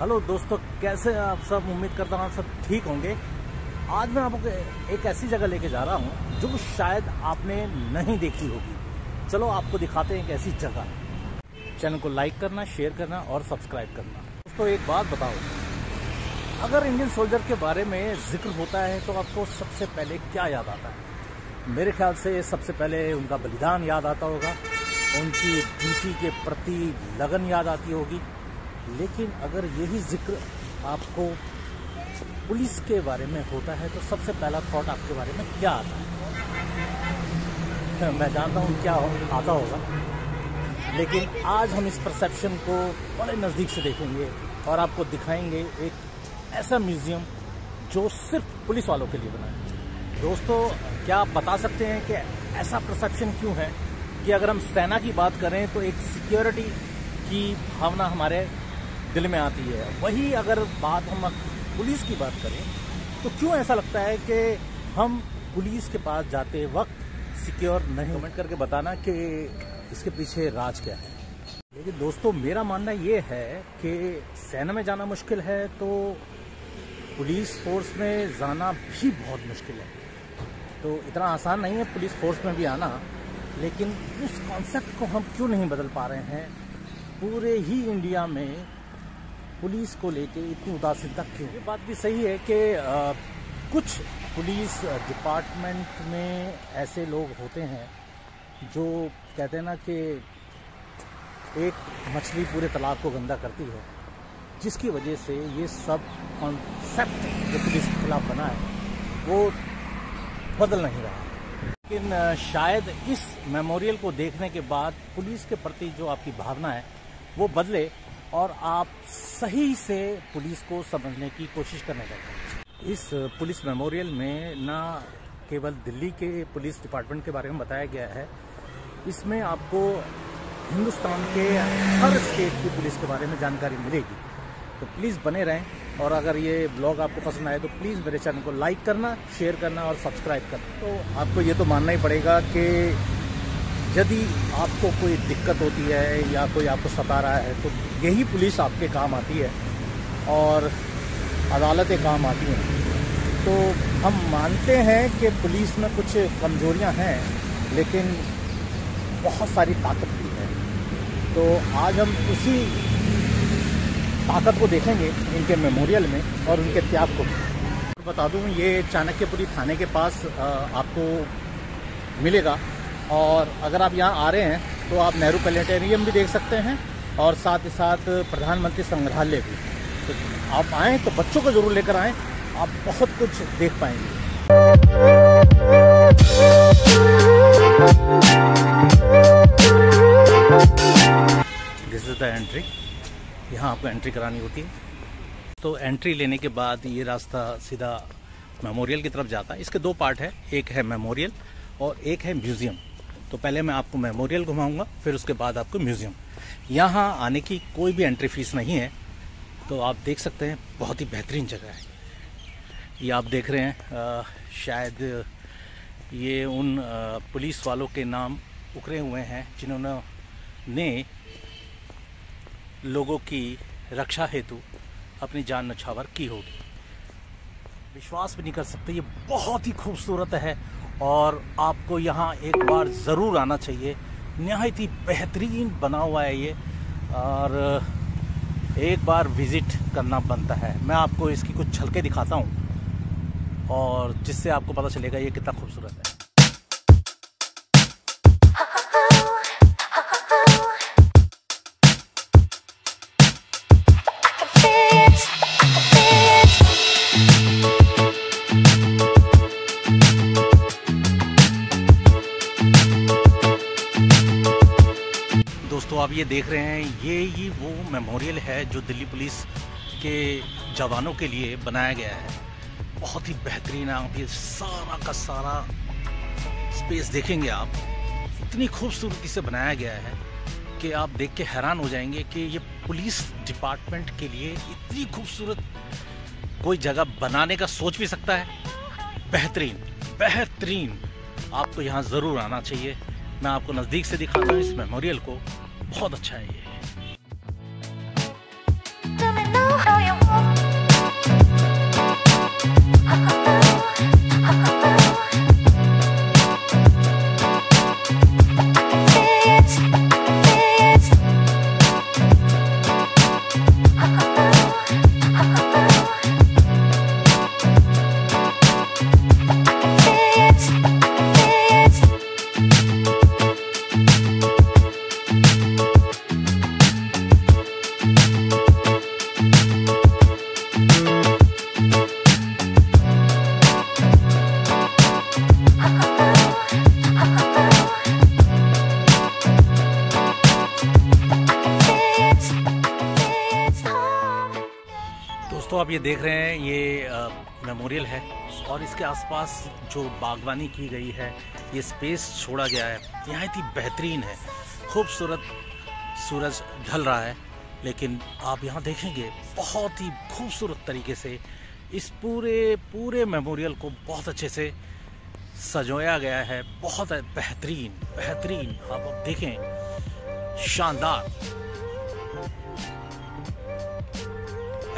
Hello दोस्तों, कैसे हैं आप सब? उम्मीद करता हूँ आप सब ठीक होंगे। आज मैं आपको एक ऐसी जगह लेके जा रहा हूँ, जो शायद आपने नहीं देखी होगी। चलो, आपको दिखाते हैं एक ऐसी जगह। चैनल को लाइक करना, शेयर करना और सब्सक्राइब करना। दोस्तों, एक बात बताओ। अगर इंडियन सोल्जर के बारे में ज़िक्र होता है तो आपको सबसे पहले क्या याद आता है? मेरे ख्याल से सबसे पहले उनका बलिदान याद आता होगा। उनकी ड्यूटी के प्रति लगन याद आती होगी। लेकिन अगर यही ज़िक्र आपको पुलिस के बारे में होता है तो सबसे पहला थॉट आपके बारे में क्या आता है? मैं जानता हूँ क्या आता होगा, लेकिन आज हम इस परसेप्शन को बड़े नज़दीक से देखेंगे और आपको दिखाएँगे एक ऐसा म्यूज़ियम जो सिर्फ़ पुलिस वालों के लिए बना है। दोस्तों, क्या आप बता सकते हैं कि ऐसा परसेप्शन क्यों है कि अगर हम सेना की बात करें तो एक सिक्योरिटी की भावना हमारे दिल में आती है। वही अगर बात हम पुलिस की बात करें तो क्यों ऐसा लगता है कि हम पुलिस के पास जाते वक्त सिक्योर नहीं? कमेंट करके बताना कि इसके पीछे राज क्या है। लेकिन दोस्तों मेरा मानना ये है कि सेना में जाना मुश्किल है तो पुलिस फोर्स में जाना भी बहुत मुश्किल है। तो इतना आसान नहीं है पुलिस फोर्स में भी आना लेकिन उस कॉन्सेप्ट को हम क्यों नहीं बदल पा रहे हैं? पूरे ही इंडिया में पुलिस को लेके इतनी उदासीनता क्यों? ये बात भी सही है कि कुछ पुलिस डिपार्टमेंट में ऐसे लोग होते हैं जो कहते हैं ना कि एक मछली पूरे तालाब को गंदा करती है, जिसकी वजह से ये सब कॉन्सेप्ट जो पुलिस के खिलाफ बना है, वो बदल नहीं रहा। लेकिन शायद इस मेमोरियल को देखने के बाद पुलिस के प्रति जो आपकी भावना है, वो बदले। और आप सही से पुलिस को समझने की कोशिश करने लगे। इस पुलिस मेमोरियल में ना केवल दिल्ली के पुलिस डिपार्टमेंट के बारे में बताया गया है, इसमें आपको हिंदुस्तान के हर स्टेट की पुलिस के बारे में जानकारी मिलेगी। तो प्लीज़ बने रहें, और अगर ये ब्लॉग आपको पसंद आए तो प्लीज़ मेरे चैनल को लाइक करना, शेयर करना और सब्सक्राइब करना। तो आपको ये तो मानना ही पड़ेगा कि यदि आपको कोई दिक्कत होती है या कोई आपको सता रहा है तो यही पुलिस आपके काम आती है और अदालतें काम आती हैं। तो हम मानते हैं कि पुलिस में कुछ कमजोरियाँ हैं, लेकिन बहुत सारी ताकत भी है। तो आज हम उसी ताकत को देखेंगे इनके मेमोरियल में और उनके त्याग को। बता दूँ, ये चाणक्यपुरी थाने के पास आपको मिलेगा। और अगर आप यहाँ आ रहे हैं तो आप नेहरू प्लेनेटेरियम भी देख सकते हैं। और साथ ही साथ प्रधानमंत्री संग्रहालय भी। तो आप आएँ तो बच्चों को ज़रूर लेकर आएँ, आप बहुत कुछ देख पाएँगे। दिस इज़ द एंट्री यहाँ आपको एंट्री करानी होती है। तो एंट्री लेने के बाद ये रास्ता सीधा मेमोरियल की तरफ़ जाता है। इसके दो पार्ट है, एक है मेमोरियल और एक है म्यूज़ियम तो पहले मैं आपको मेमोरियल घुमाऊँगा, फिर उसके बाद आपको म्यूज़ियम यहाँ आने की कोई भी एंट्री फ़ीस नहीं है तो आप देख सकते हैं बहुत ही बेहतरीन जगह है। ये आप देख रहे हैं आ, शायद ये उन आ, पुलिस वालों के नाम उखरे हुए हैं जिन्होंने ने लोगों की रक्षा हेतु अपनी जान नछावर की होगी। विश्वास भी नहीं कर सकते ये बहुत ही खूबसूरत है और आपको यहाँ एक बार ज़रूर आना चाहिए। नहायत ही बेहतरीन बना हुआ है ये, और, एक बार विज़िट करना बनता है। मैं आपको इसकी कुछ झलके दिखाता हूँ, और जिससे आपको पता चलेगा ये कितना खूबसूरत है। ये देख रहे हैं, ये ही वो मेमोरियल है जो दिल्ली पुलिस के जवानों के लिए बनाया गया है। बहुत ही बेहतरीन आप ये सारा का सारा स्पेस देखेंगे आप। इतनी खूबसूरती से बनाया गया है कि आप देख के हैरान हो जाएँगे कि ये पुलिस डिपार्टमेंट के लिए इतनी खूबसूरत कोई जगह बनाने का सोच भी सकता है। बेहतरीन बेहतरीन। आपको यहाँ ज़रूर आना चाहिए। मैं आपको नज़दीक से दिखाता हूँ इस मेमोरियल को। बहुत अच्छा है ये। ये देख रहे हैं, ये मेमोरियल है और इसके आसपास जो बागवानी की गई है, ये स्पेस छोड़ा गया है। यहाँ इतनी बेहतरीन है, खूबसूरत सूरज ढल रहा है, लेकिन आप यहाँ देखेंगे, बहुत ही खूबसूरत तरीके से इस पूरे पूरे मेमोरियल को बहुत अच्छे से सजोया गया है। बहुत बेहतरीन बेहतरीन। आप देखें, शानदार।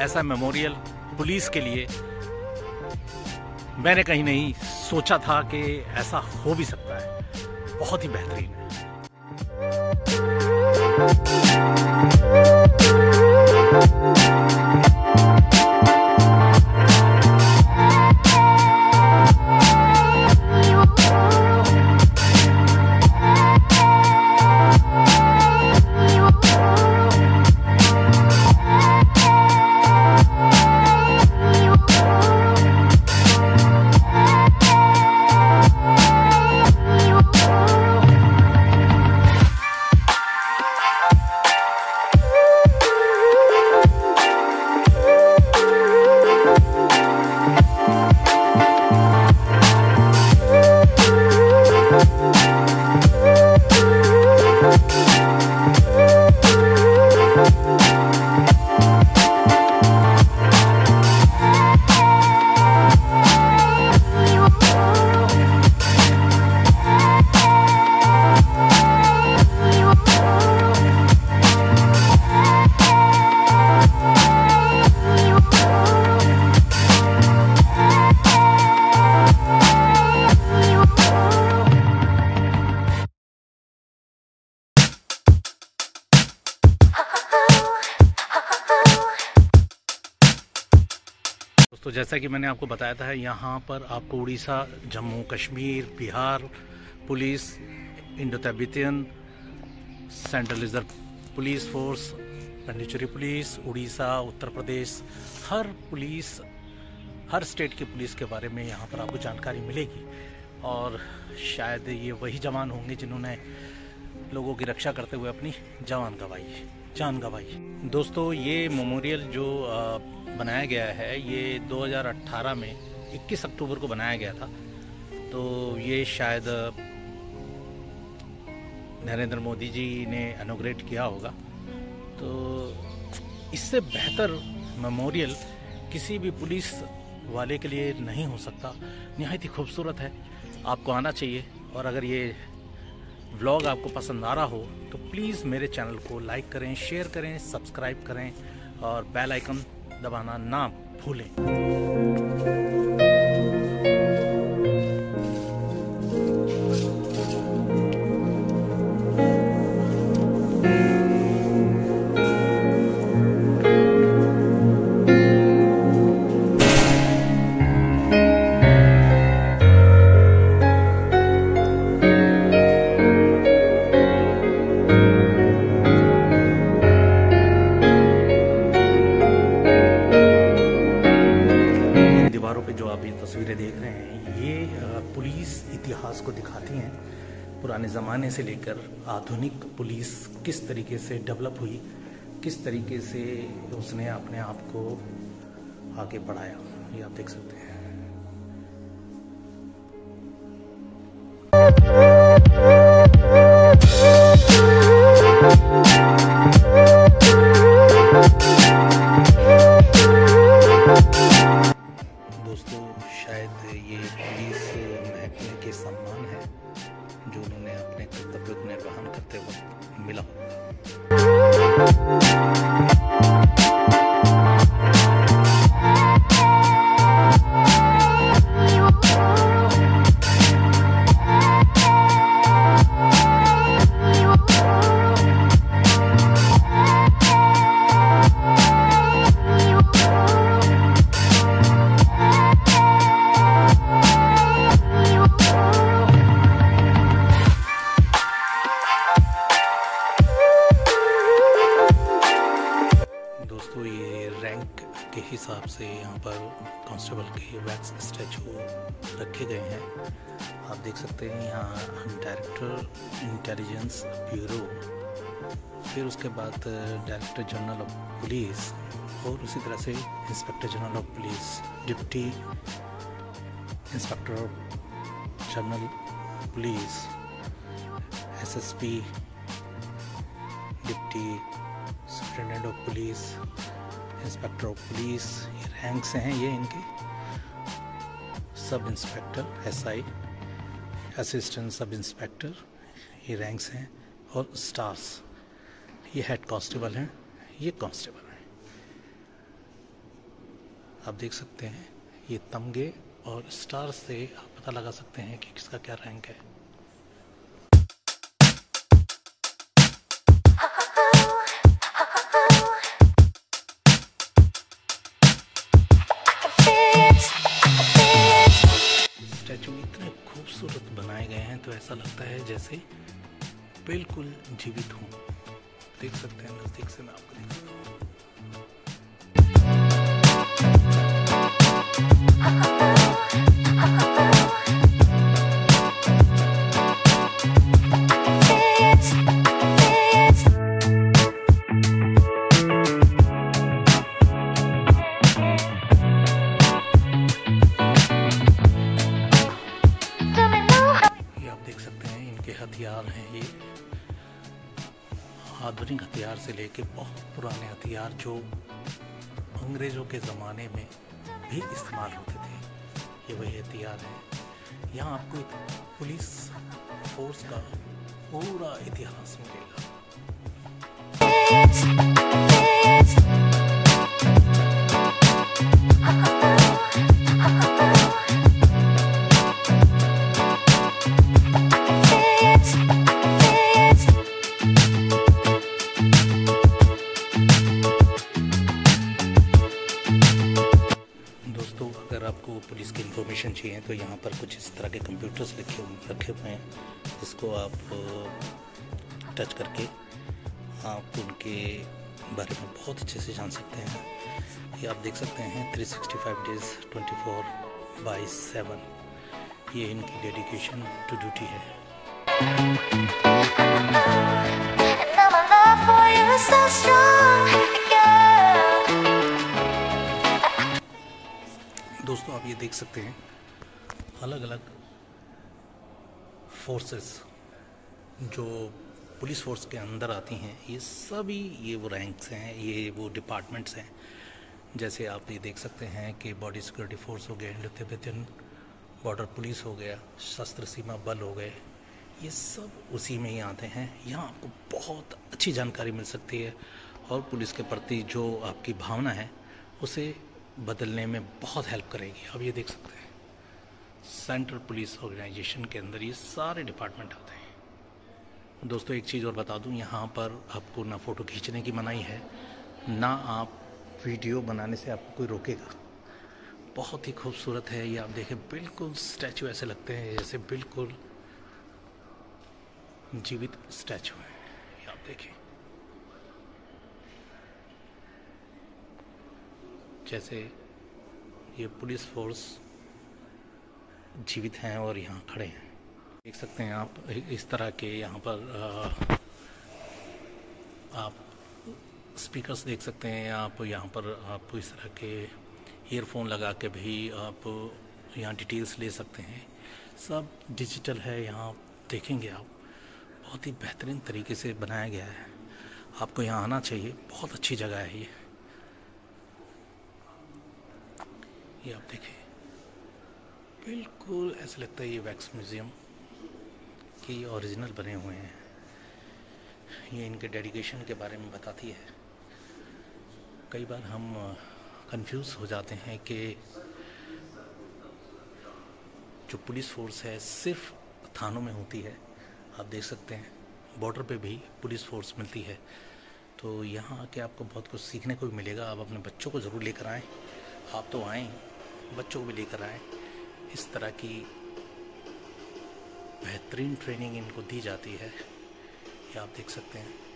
ऐसा मेमोरियल पुलिस के लिए मैंने कहीं नहीं सोचा था कि ऐसा हो भी सकता है। बहुत ही बेहतरीन है। तो जैसा कि मैंने आपको बताया था, यहाँ पर आपको Orissa, Jammu, Kashmir, Bihar, police Indo Tibetan central reserve police force Pondicherry police, Orissa, Uttar Pradesh, हर पुलिस, हर स्टेट की पुलिस के बारे में यहाँ पर आपको जानकारी मिलेगी। और शायद ये वही जवान होंगे जिन्होंने लोगों की रक्षा करते हुए अपनी जवान गवाई जान गवाई दोस्तों, ये मेमोरियल जो बनाया गया है, ये 2018 में 21 अक्टूबर को बनाया गया था। तो ये शायद, नरेंद्र मोदी जी ने अनोग्रेट किया होगा। तो इससे बेहतर मेमोरियल किसी भी पुलिस वाले के लिए नहीं हो सकता। नहायत ही खूबसूरत है। आपको आना चाहिए। और अगर ये व्लॉग आपको पसंद आ रहा हो तो प्लीज़ मेरे चैनल को लाइक करें शेयर करें सब्सक्राइब करें और बेल आइकन दबाना ना भूलें। से लेकर आधुनिक पुलिस किस तरीके से डेवलप हुई, किस तरीके से उसने अपने आप को आगे बढ़ाया, ये आप देख सकते हैं। हिसाब से यहाँ पर कांस्टेबल के वैक्स स्टैचू रखे गए हैं। आप देख सकते हैं यहाँ डायरेक्टर इंटेलिजेंस ब्यूरो, फिर उसके बाद डायरेक्टर जनरल ऑफ़ पुलिस और उसी तरह से inspector general of police, deputy inspector general police, SSP, deputy superintendent of police inspector of police ये रैंक्स हैं ये इनके। Sub inspector SI assistant sub inspector ये रैंक्स हैं। और स्टार्स ये हेड कांस्टेबल हैं, ये कांस्टेबल हैं। आप देख सकते हैं, ये तमगे और स्टार से आप पता लगा सकते हैं कि किसका क्या रैंक है। लगता है जैसे बिल्कुल जीवित हूँ। देख सकते हैं नज़दीक से मैं आपको दिखाता जो अंग्रेज़ों के ज़माने में भी इस्तेमाल होते थे, ये वही हथियार है। यहाँ आपको पुलिस फोर्स का पूरा इतिहास मिलेगा। के कंप्यूटर्स रखे हुए हैं जिसको आप टच करके आप उनके बारे में बहुत अच्छे से जान सकते हैं। ये आप देख सकते हैं 365 डेज़ 24 बाई 7 ये इनकी डेडिकेशन टू ड्यूटी है. दोस्तों आप ये देख सकते हैं अलग अलग फोर्सेस जो पुलिस फोर्स के अंदर आती हैं, ये सभी, ये वो रैंक्स हैं, ये वो डिपार्टमेंट्स हैं। जैसे आप ये देख सकते हैं कि बॉडी सिक्योरिटी फोर्स हो गया इंडो तिब्बतन बॉर्डर पुलिस हो गया, शस्त्र सीमा बल हो गए, ये सब उसी में ही आते हैं। यहाँ आपको बहुत अच्छी जानकारी मिल सकती है और पुलिस के प्रति जो आपकी भावना है, उसे बदलने में बहुत हेल्प करेगी। आप ये देख सकते हैं। सेंट्रल पुलिस ऑर्गेनाइजेशन के अंदर ये सारे डिपार्टमेंट आते हैं। दोस्तों, एक चीज़ और बता दूँ, यहाँ पर आपको ना फ़ोटो खींचने की मनाही है, ना आप वीडियो बनाने से आपको कोई रोकेगा। बहुत ही खूबसूरत है ये, आप देखें, बिल्कुल स्टैचू ऐसे लगते हैं जैसे बिल्कुल जीवित स्टैचू है। ये आप देखें, जैसे ये पुलिस फोर्स जीवित हैं और यहाँ खड़े हैं। देख सकते हैं आप इस तरह के यहाँ पर आप स्पीकर्स देख सकते हैं, आप यहाँ पर, आप इस तरह के ईयरफोन लगा के भी आप यहाँ डिटेल्स ले सकते हैं। सब डिजिटल है, यहाँ देखेंगे आप, बहुत ही बेहतरीन तरीके से बनाया गया है। आपको यहाँ आना चाहिए, बहुत अच्छी जगह है ये। ये आप देखें। बिल्कुल ऐसा लगता है ये वैक्स म्यूज़ियम की ओरिजिनल बने हुए हैं। ये इनके डेडिकेशन के बारे में बताती है। कई बार हम कंफ्यूज हो जाते हैं कि जो पुलिस फोर्स है, सिर्फ़ थानों में होती है। आप देख सकते हैं बॉर्डर पे भी पुलिस फोर्स मिलती है। तो यहाँ आके आपको बहुत कुछ सीखने को भी मिलेगा। आप अपने बच्चों को ज़रूर लेकर आएँ। आप तो आएँ, बच्चों को भी लेकर आएँ। इस तरह की बेहतरीन ट्रेनिंग इनको दी जाती है। ये आप देख सकते हैं।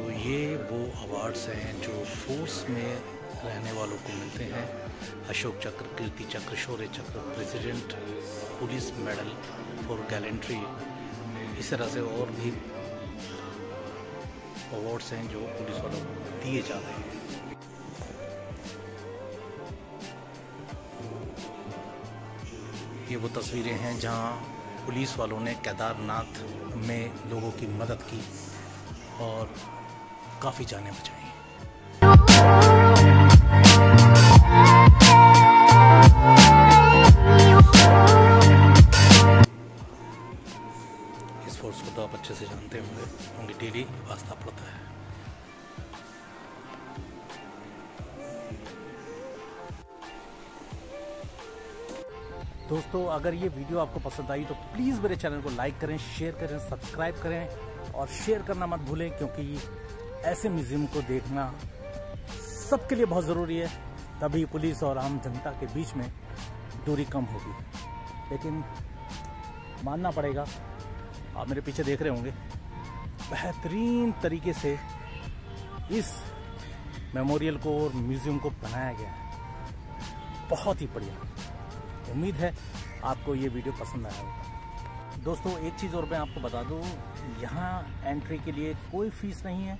तो ये वो अवार्ड्स हैं जो फोर्स में रहने वालों को मिलते हैं। अशोक चक्र, Kirti Chakra, Shaurya Chakra president police medal for gallantry इस तरह से और भी अवार्ड्स हैं जो पुलिस वालों को दिए जा रहे हैं। ये वो तस्वीरें हैं जहाँ पुलिस वालों ने केदारनाथ में लोगों की मदद की और काफ़ी जानें बचाई। इस फोर्स को तो आप अच्छे से जानते होंगे, क्योंकि डेली वास्ता पड़ता है। दोस्तों, अगर ये वीडियो आपको पसंद आई तो प्लीज़ मेरे चैनल को लाइक करें, शेयर करें, सब्सक्राइब करें, और शेयर करना मत भूलें, क्योंकि ऐसे म्यूज़ियम को देखना सबके लिए बहुत ज़रूरी है, तभी पुलिस और आम जनता के बीच में दूरी कम होगी। लेकिन मानना पड़ेगा, आप मेरे पीछे देख रहे होंगे, बेहतरीन तरीके से इस मेमोरियल को और म्यूज़ियम को बनाया गया है। बहुत ही बढ़िया। उम्मीद है आपको ये वीडियो पसंद आया होगा। दोस्तों, एक चीज़ और मैं आपको बता दूँ, यहाँ एंट्री के लिए कोई फ़ीस नहीं है।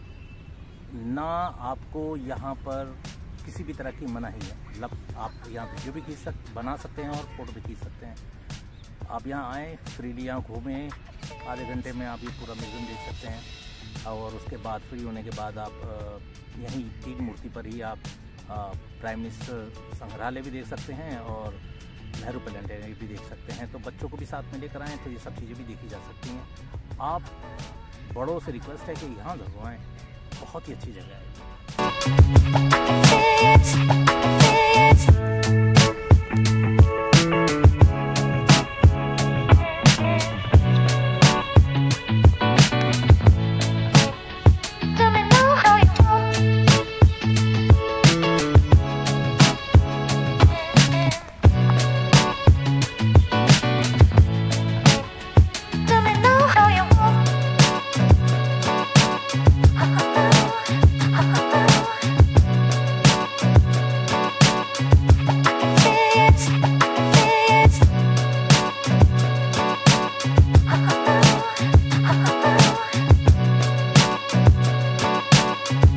ना आपको यहाँ पर किसी भी तरह की मनाही है। मतलब आप यहाँ वीडियो भी खींच सक, बना सकते हैं और फ़ोटो भी खींच सकते हैं। आप यहाँ आएँ, फ्रीली यहाँ घूमें, आधे घंटे में आप ये पूरा म्यूज़ियम देख सकते हैं। और उसके बाद, फ्री होने के बाद आप यहीं तीन मूर्ति पर ही आप प्राइम मिनिस्टर संग्रहालय भी देख सकते हैं और नेहरू प्लेनेटोरियम भी देख सकते हैं। तो बच्चों को भी साथ में लेकर आएँ तो ये सब चीज़ें भी देखी जा सकती हैं। आप, बड़ों से रिक्वेस्ट है कि यहाँ ज़रूर आएँ। बहुत ही अच्छी जगह है।